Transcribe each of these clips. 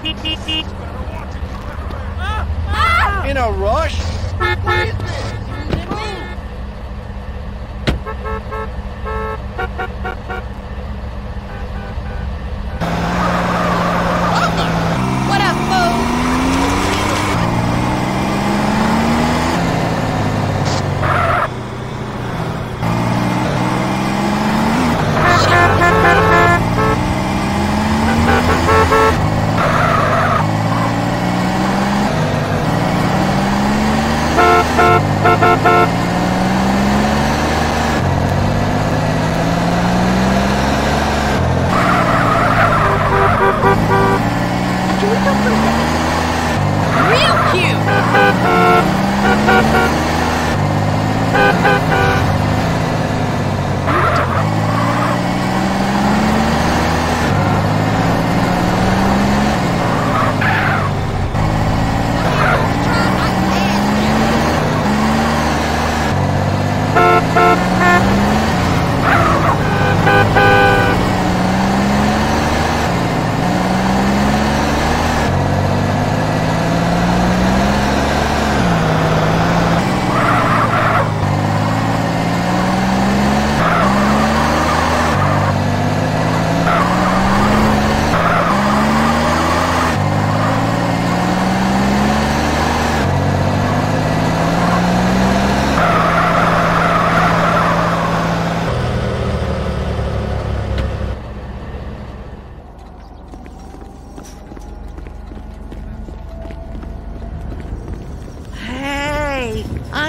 In a rush? Ah!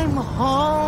I'm home.